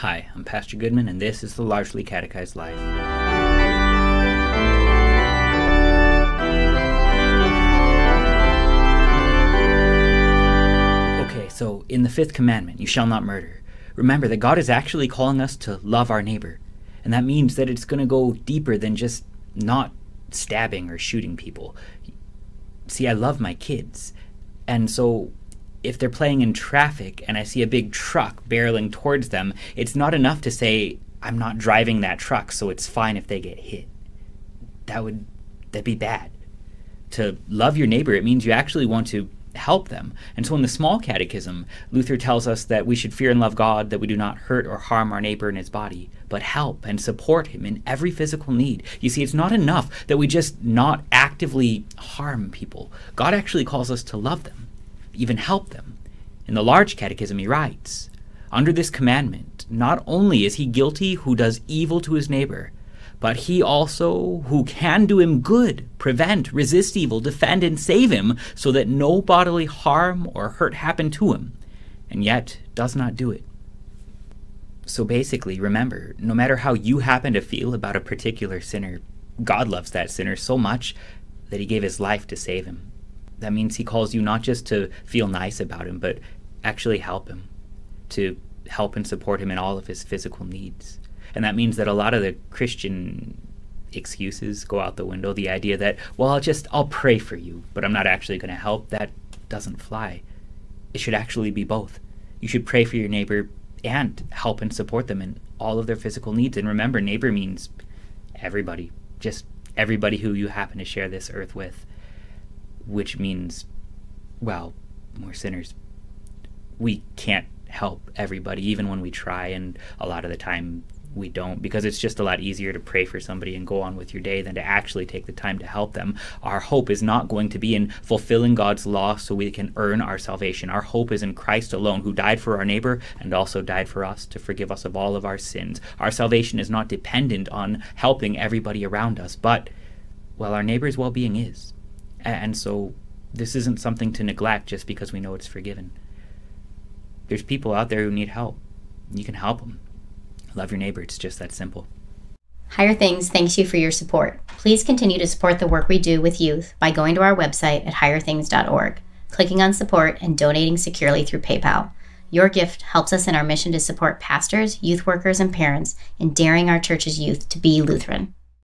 Hi, I'm Pastor Goodman, and this is the Largely Catechized Life. Okay, so in the fifth commandment, you shall not murder. Remember that God is actually calling us to love our neighbor. And that means that it's going to go deeper than just not stabbing or shooting people. See, I love my kids. And so if they're playing in traffic and I see a big truck barreling towards them, it's not enough to say, I'm not driving that truck, so it's fine if they get hit. That would that'd be bad. To love your neighbor, it means you actually want to help them. And so in the small catechism, Luther tells us that we should fear and love God, that we do not hurt or harm our neighbor in his body, but help and support him in every physical need. You see, it's not enough that we just not actively harm people. God actually calls us to love them, even help them. In the large catechism, he writes, Under this commandment, not only is he guilty who does evil to his neighbor, but he also who can do him good, prevent, resist evil, defend, and save him, so that no bodily harm or hurt happen to him, and yet does not do it. So basically, remember, no matter how you happen to feel about a particular sinner, God loves that sinner so much that he gave his life to save him. That means he calls you not just to feel nice about him, but actually help him, to help and support him in all of his physical needs. And that means that a lot of the Christian excuses go out the window. The idea that, well, I'll just, I'll pray for you, but I'm not actually going to help, that doesn't fly. It should actually be both. You should pray for your neighbor and help and support them in all of their physical needs. And remember, neighbor means everybody, just everybody who you happen to share this earth with, which means, well, we're sinners. We can't help everybody, even when we try, and a lot of the time we don't because it's just a lot easier to pray for somebody and go on with your day than to actually take the time to help them. Our hope is not going to be in fulfilling God's law so we can earn our salvation. Our hope is in Christ alone, who died for our neighbor and also died for us to forgive us of all of our sins. Our salvation is not dependent on helping everybody around us, but, well, our neighbor's well being is. And so this isn't something to neglect just because we know it's forgiven. There's people out there who need help. You can help them. Love your neighbor. It's just that simple. Higher Things thanks you for your support. Please continue to support the work we do with youth by going to our website at higherthings.org, clicking on support, and donating securely through PayPal. Your gift helps us in our mission to support pastors, youth workers, and parents in daring our church's youth to be Lutheran.